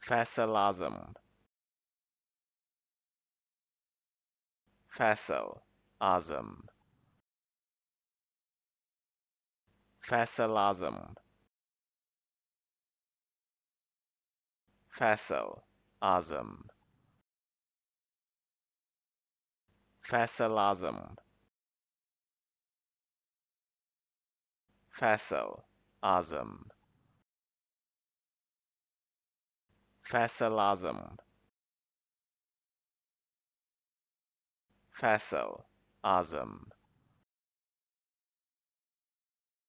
Facilasm Facile Asm Facilasm Facile Asm Facilasm Facile Asm